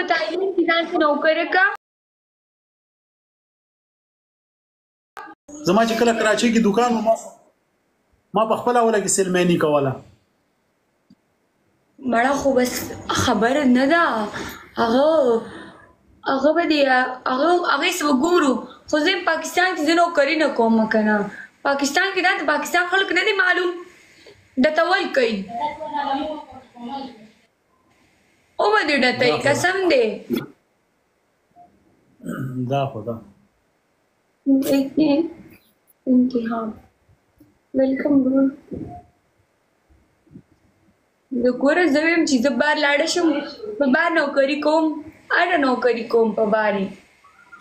په تايلنډ کې ځان ته نوکر که. زما چې کله کراچۍ کې دکان و ما په خپل اوله کې سلمانی کوله مړه خو بس خبر نه ده هغه هغه به دی هغه هغه سو ګورو خو زه پاکستان کې زنو کری نه کوم کنه پاکستان کې دا پاکستان خلک نه دی معلوم د تول کوي او به دې ډته قسم دې دا خو دا انتها ویلکم ګور د کور زه ویم چې زه بار لاړه شم په بار نوکری کوم اړه نوکری کوم په باري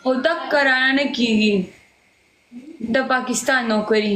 خو دک کرانه نه کیږي د پاکستان نوکری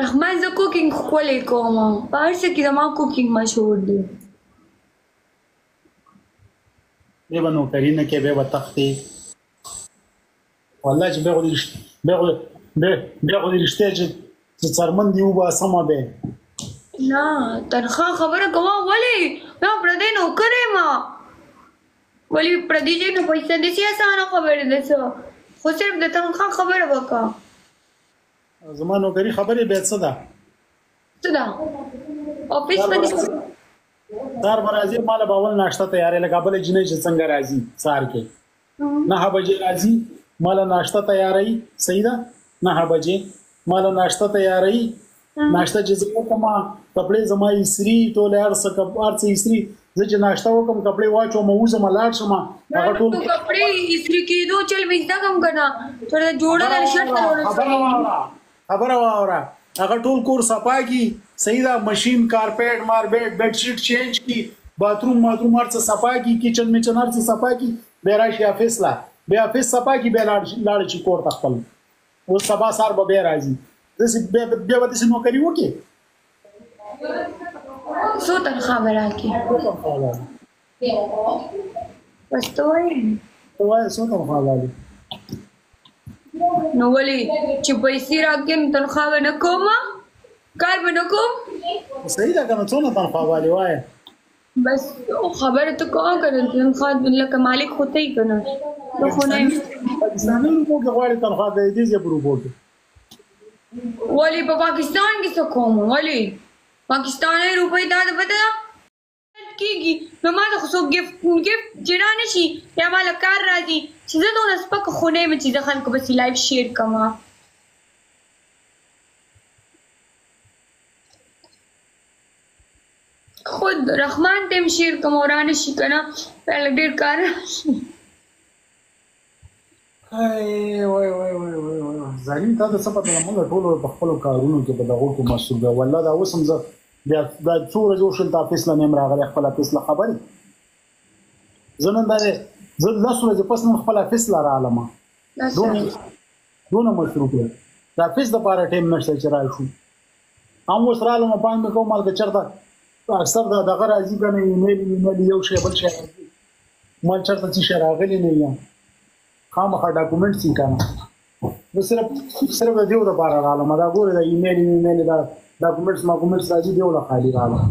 رحمان زه کوکینګ ښکلی کوم په هر څه کې زما کوکینګ مشهور دی به به نوکري نه کوې به به تښتې والله چې بیا خو دې بیا خو بیا خو دې رښتیا چې چې څرمن دې وباسمه به نه تنخوا خبره کوه ولې ما پردی نوکر یم ولی پردی جی نه پیسه دسی اسانه خبره ده څه خو صرف د تنخوا خبره وکا. زما نوکری خبره به څه ده. څه ده اپیس باندې سار به راځي مال به اول ناشته تیارې لکه بل جنې چې څنګه راځي سار کې نه بجې راځي مال ناشته تیارې صحیح ده نه بجې مال ناشته تیارې ناشته چې زه کوم کپڑے زما یې سری ټول هر څه کپ هر څه یې سری زه چې ناشته وکم کپڑے واچو مو وزم لاړ شم هغه ټول کپڑے یې سری کیدو چل مزدا کم کنه تر جوړه نه شرط ورسره خبره واوره هغه ټول کور صفاګي صحیح دا ماشين کارپټ ماربټ بیډ شیټ چینج کی باثروم ماثروم هر څه صفاګي کچن میچن هر څه صفاګي به راشي افیس لا به افیس صفاګي به لاړ شي کور تخپل اوس سبا سار به بیا راځي داسې بیا بیا به داسې نوکري وکړي څو تنخواه به راکړي بس ته وایې ته وایې څو تنخواه راکړي نو ولې چې پیسې راکړي نو تنخواه به نه کوم کار به نه کوم صحیح ده که نه څونه تنخواه والی وایې بس خبره ته کوه که نه تنخوا لکه مالک خو ته یې که نه ته خو نه یې پاکستاني روبو کې غواړې تنخوا د دې ځای په روبو کې ولې په پاکستان کې څه کوم ولې پاکستاني روپۍ دا د پته ده کېږي نو ما ته خو څوک ګفټ ګفټ جړا نه شي یا ما له کار راځي چې زه دونه سپک خو نه یم چې زه خلکو پسې لایف شیر کړم خود رحمان تیم شیر کوم ورانه شي کنه پهل ډیر کار وای وای وای وای وای زرین تا د څه پته موږ ټول په خپل کارونو کې په دغه کې مسول دی والله دا اوس هم زه بیا دا څو ورځې وشول تا پیس لنه امر غلې خپل پیس له خبرې زنن دا زه لس ورځې پس نن خپل پیس لاره عالم دونه دونه مصروف دی دا پیس د پاره ټیم نشته چې راشو هم اوس رالو مو پام وکاو مال که چرته اکثر دا دغه راځي کنه ایمیل ایمیل یو شی بل شی راځي مال چرته چې شی راغلی نه یم خامخا ډاکومنټ سي کنه زه صرف صرف د دیو لپاره رالم دا ګوره دا ایمیل ایمیل دا ډاکومنټس ماکومنټس راځي دیو لپاره خالي رالم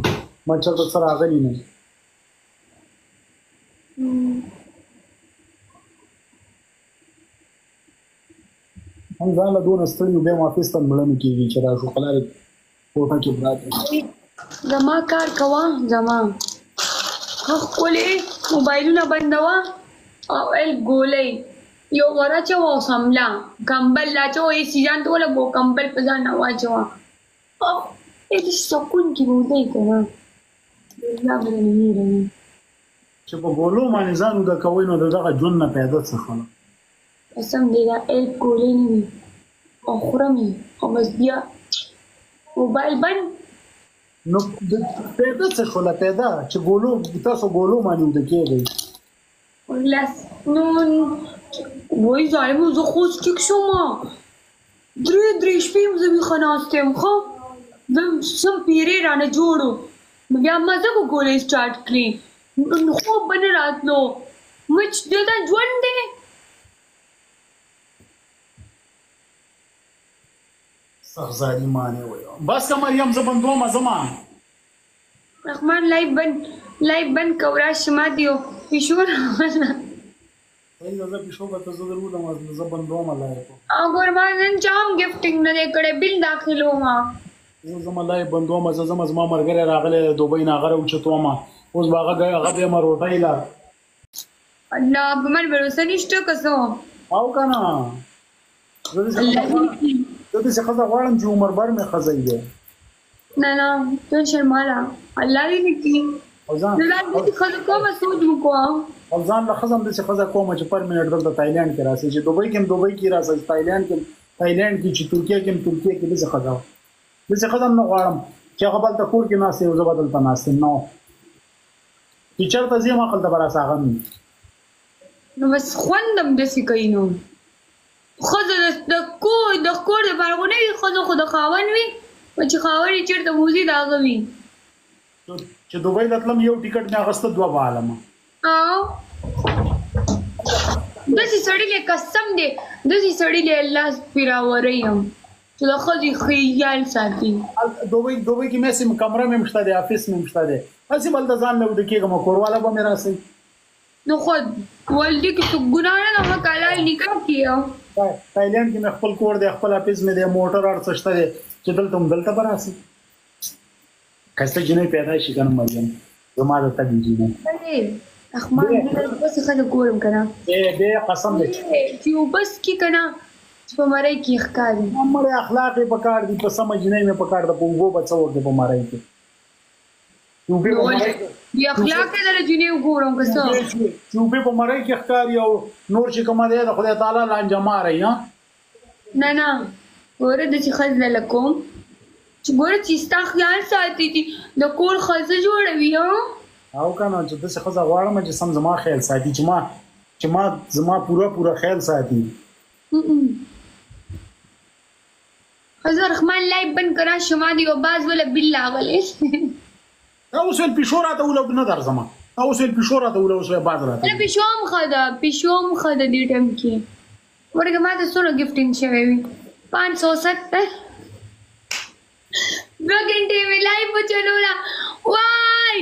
مال چرته سره راغلی نه هم ځان له دونه ستړي یو بیا مو اخیسته مړه مې کېږي چې دا شو په لارې کوټه کې پراته زما کار کوه زما ښه ښکلې موبایلونه بندوه او ال ګولۍ یو غوره چوه او سملا کمبل لا چوه یې سیزان ته ولګو کمبل په ځان نه واچوه او هېڅ سکون کې به وځئ که نه الله به درنه هېره وي چې په ګولو باندې ځان وده کوي نو د دغه ژوند نه پیدا څه خلق قسم دی دا ایپ ګولې نه وي او خورم او بس بیا موبایل بند نو پیدا څه خلا پیدا چې ګولو تاسو ګولو باندې وده کېږئ لاس نو وای ظالم زه خو ټیک شوم درې درې شپې هم زه ویښه ناست یم خو زه سم پیری رانه جوړ و نو بیا ما ځکه ګولۍ سټارټ کړې نو خوب به نه راتلو مچ دا دا ژوند دی سرزاری مانه وي بس که مریم زه بندو مزه ما رحمان لایو بند لایو بند کورا شما دیو پیشور ویل د زه پیشو به ته زه درو د مز زه بندو ما لای په او ګورمان نن چام گفټینګ نه دی کړی بل داخلو ما زه زما لای بندو ما زه زما زما مرګره راغله دوبۍ نه غره او چتو ما اوس باغه غي هغه به ما روټای لا نه بمن به روسه نشته کسو او کنه زه دې څه خزه غواړم چې عمر بر مې خزه یې نه نه ته شرماله الله دې نه کی نو دا چې خزه کومه سوچ مو کوه او ځان له خزم د څه خزه کومه چې پر منټ دلته تایلند کې راسي چې دوبۍ کې دوبۍ کې راسي تایلند کې تایلند کې چې ترکیه کې ترکیه کې د څه خزه د څه خزم نه غواړم چې هغه بل تکور کې ناشته او زبدل ته ناشته نو چې چرته زی ما خپل د برا ساغم نو بس خوندم د څه کینو ښځه د کور د کور د پاره خو نه وي ښځه خو د خاون وي چې خاون یې چیرته بوزي د هغه وي چې دوبۍ ته تلم یو ټیکټ مې اغسته دوه بالم داسې سړی له قسم دی داسې سړی له الله سپي راوری یم چې د ښځې خیال ساتي دوبۍ دوبۍ کې مې سم کمره مې مشته دی افیس مې مشته دی هسې بل د ځان له ودکېږم کورواله به مې راسي نو خو ولدی کې څوک ګناه نه ده حق حلال نکاح کیه تایلند کې مې خپل کور دی خپل اپیز مې دی موټر ارڅ شته دی چې دلته هم دلته براسي کسته جنې پیدا شي کنه مریم زما د تګ جنې اخمان دې بس خل کولم کنه اے به قسم دې چې وبس کې کنه په مړی کې ښکاری مړی اخلاق په کار دی په سم جنې مې په کار د پوغو بچو کې په مړی کې چوبې په مړۍ کې یا اخلاق کې دل جنې وګورم که څه چوبې په مړۍ کې ښکاری او نور چې کومه ده خدای تعالی لانجه ماره یا نه نه ګوره د چې خز لکوم چې ګوره چې ستا خیال ساتي دي د کور خزه جوړوي او کنه چې د څه خزه غواړم چې سم زما خیال ساتي چې ما چې ما زما پورا پورا خیال ساتي حضور رحمان لایب بند کرا شما دی او باز ولا بل لاغلی دا اوس ویل پیشو راته ولګ نه درځم دا اوس ویل پیشو راته ولګ اوس باز راته نه پیشو هم ښه ده پیشو هم ښه ده دې ټایم کې ورګه ما ته څونه ګفټینګ شوی وي 570 دو گھنٹے میں لائف بچنو لا وائی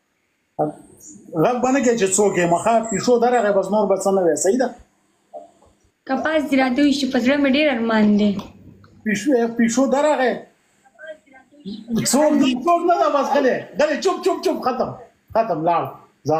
غږ باندې کې چې څوک یې مخه پیشو درغه بس نور بس نه وې صحیح ده کپاس دی راته وي چې په زړه مې ډېر ارمان دی پیشو پیشو درغه څوک دی څوک نه دا بس غلې غلې چوپ چوپ چوپ ختم ختم لاړ ځه